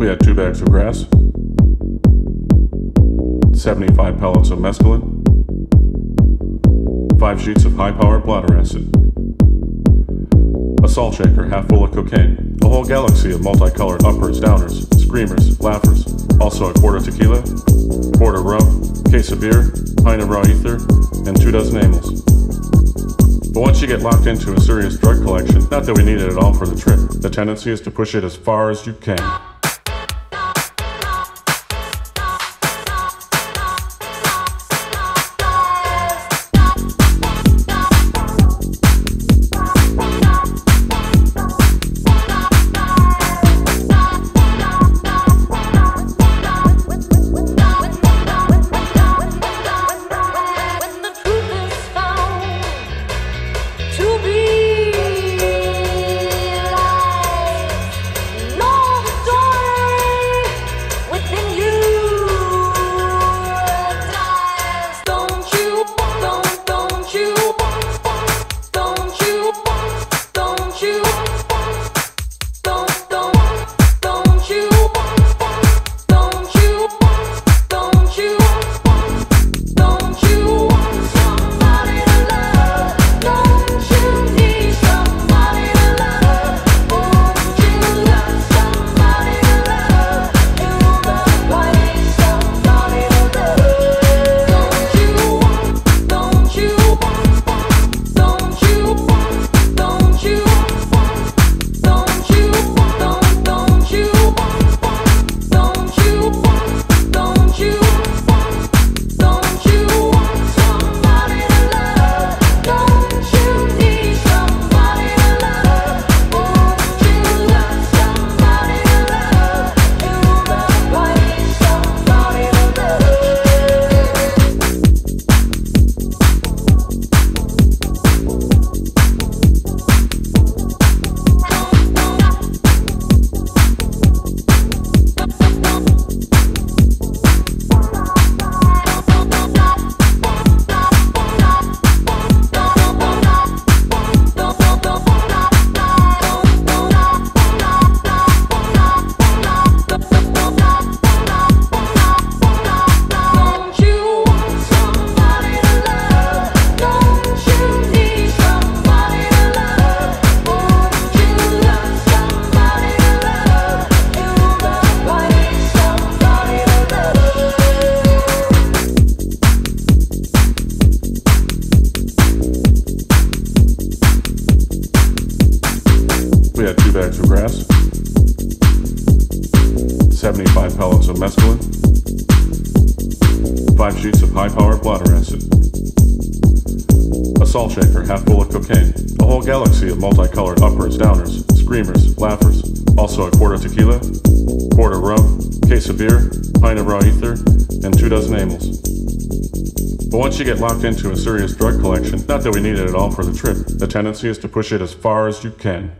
We had two bags of grass, 75 pellets of mescaline, five sheets of high powered blotter acid, a salt shaker half full of cocaine, a whole galaxy of multicolored uppers, downers, screamers, laughers, also a quarter tequila, quarter rum, case of beer, pint of raw ether, and two dozen amyls. But once you get locked into a serious drug collection, not that we need it at all for the trip, the tendency is to push it as far as you can. Had two bags of grass, 75 pellets of mescaline, five sheets of high power blotter acid, a salt shaker half full of cocaine, a whole galaxy of multicolored uppers, downers, screamers, laughers, also a quarter tequila, quarter rum, case of beer, pint of raw ether, and two dozen amyls. But once you get locked into a serious drug collection, not that we need it at all for the trip, the tendency is to push it as far as you can.